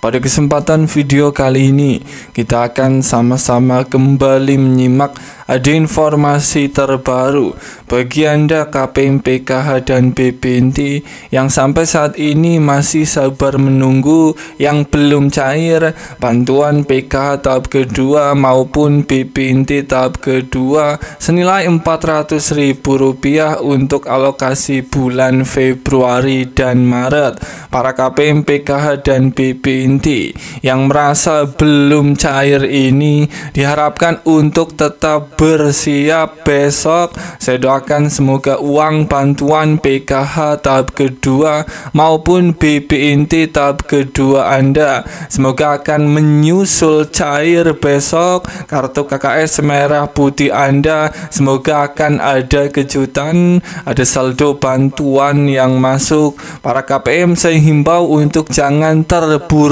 pada kesempatan video kali ini, kita akan sama-sama kembali menyimak ada informasi terbaru bagi Anda KPM PKH dan BPNT yang sampai saat ini masih sabar menunggu yang belum cair bantuan PKH tahap kedua maupun BPNT tahap kedua senilai Rp400.000 untuk alokasi bulan Februari dan Maret. Para KPM PKH dan BPNT yang merasa belum cair ini diharapkan untuk tetap bersiap besok. Saya doakan semoga uang bantuan PKH tahap kedua maupun BPNT tahap kedua Anda semoga akan menyusul cair besok. Kartu KKS merah putih Anda semoga akan ada kejutan, ada saldo bantuan yang masuk. Para KPM saya himbau untuk jangan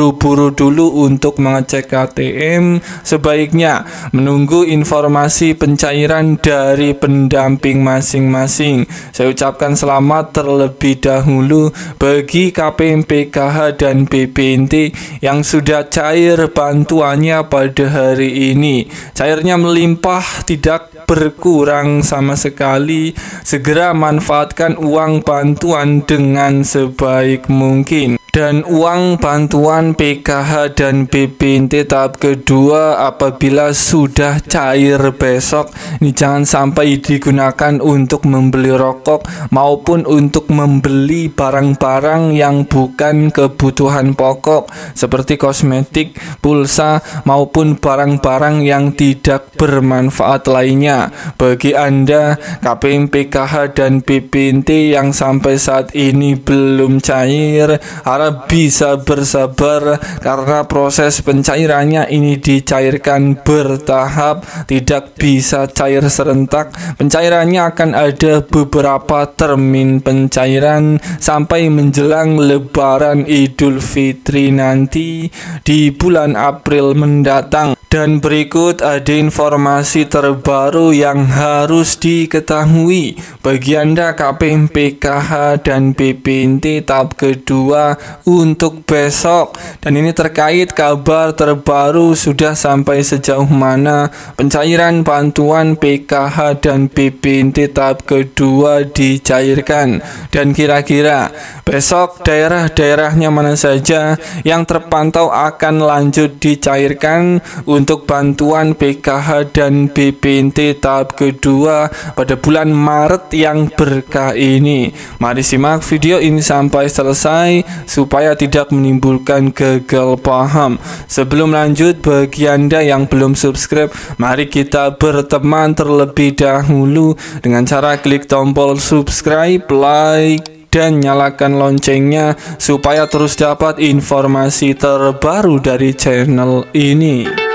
terburu-buru dulu untuk mengecek KTM. Sebaiknya menunggu informasi pencairan dari pendamping masing-masing. Saya ucapkan selamat terlebih dahulu bagi KPM PKH dan BPNT yang sudah cair bantuannya pada hari ini. Cairnya melimpah tidak berkurang sama sekali. Segera manfaatkan uang bantuan dengan sebaik mungkin dan uang bantuan PKH dan BPNT tahap kedua apabila sudah cair besok ini jangan sampai digunakan untuk membeli rokok maupun untuk membeli barang-barang yang bukan kebutuhan pokok seperti kosmetik, pulsa maupun barang-barang yang tidak bermanfaat lainnya. Bagi Anda KPM PKH dan BPNT yang sampai saat ini belum cair bisa bersabar karena proses pencairannya ini dicairkan bertahap, tidak bisa cair serentak. Pencairannya akan ada beberapa termin pencairan sampai menjelang lebaran Idul Fitri nanti di bulan April mendatang. Dan berikut ada informasi terbaru yang harus diketahui bagi Anda KPM PKH dan BPNT tahap kedua untuk besok. Dan ini terkait kabar terbaru sudah sampai sejauh mana pencairan bantuan PKH dan BPNT tahap kedua dicairkan. Dan kira-kira besok daerah-daerahnya mana saja yang terpantau akan lanjut dicairkan untuk bantuan PKH dan BPNT tahap kedua pada bulan Maret yang berkah ini. Mari simak video ini sampai selesai supaya tidak menimbulkan gagal paham. Sebelum lanjut bagi Anda yang belum subscribe, mari kita berteman terlebih dahulu dengan cara klik tombol subscribe, like dan nyalakan loncengnya supaya terus dapat informasi terbaru dari channel ini.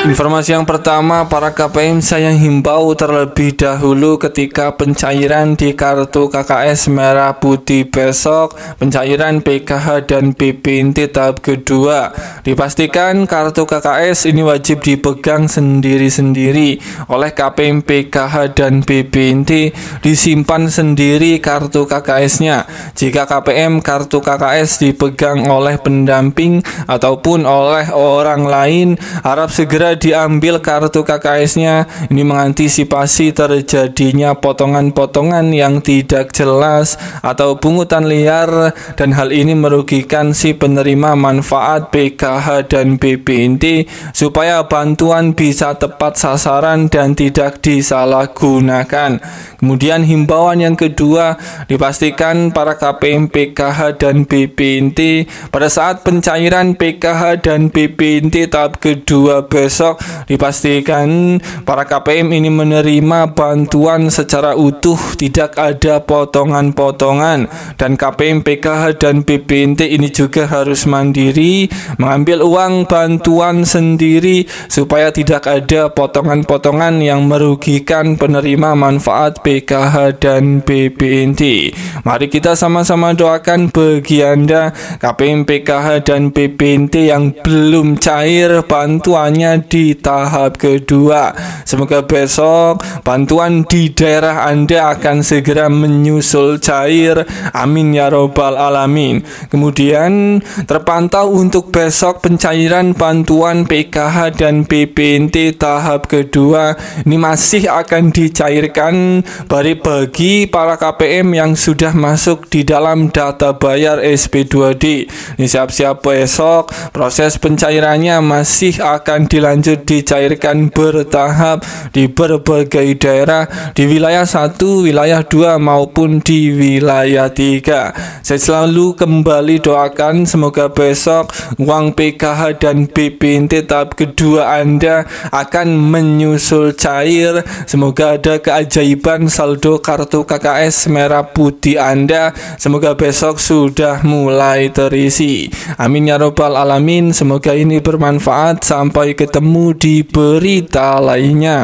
Informasi yang pertama, para KPM saya himbau terlebih dahulu ketika pencairan di kartu KKS merah putih besok, pencairan PKH dan BPNT tahap kedua. Dipastikan kartu KKS ini wajib dipegang sendiri-sendiri oleh KPM PKH dan BPNT, disimpan sendiri kartu KKS-nya. Jika KPM kartu KKS dipegang oleh pendamping ataupun oleh orang lain, harap segera diambil kartu KKS-nya. Ini mengantisipasi terjadinya potongan-potongan yang tidak jelas atau pungutan liar dan hal ini merugikan si penerima manfaat PKH dan BPNT supaya bantuan bisa tepat sasaran dan tidak disalahgunakan. Kemudian himbauan yang kedua dipastikan para KPM PKH dan BPNT pada saat pencairan PKH dan BPNT tahap kedua besok besok dipastikan para KPM ini menerima bantuan secara utuh tidak ada potongan-potongan. Dan KPM PKH dan BPNT ini juga harus mandiri mengambil uang bantuan sendiri supaya tidak ada potongan-potongan yang merugikan penerima manfaat PKH dan BPNT mari kita sama-sama doakan bagi Anda KPM PKH dan BPNT yang belum cair bantuannya di tahap kedua. Semoga besok bantuan di daerah Anda akan segera menyusul cair. Amin ya robbal alamin. Kemudian terpantau untuk besok pencairan bantuan PKH dan PPNT tahap kedua ini masih akan dicairkan bagi para KPM yang sudah masuk di dalam data bayar SP2D. Ini siap-siap besok proses pencairannya masih akan dilanjut dicairkan bertahap di berbagai daerah di wilayah 1, wilayah 2 maupun di wilayah 3. Saya selalu kembali doakan semoga besok uang PKH dan BPNT tahap kedua Anda akan menyusul cair. Semoga ada keajaiban saldo kartu KKS merah putih Anda. Semoga besok sudah mulai terisi. Amin ya robbal alamin. Semoga ini bermanfaat. Sampai ketemu di berita lainnya.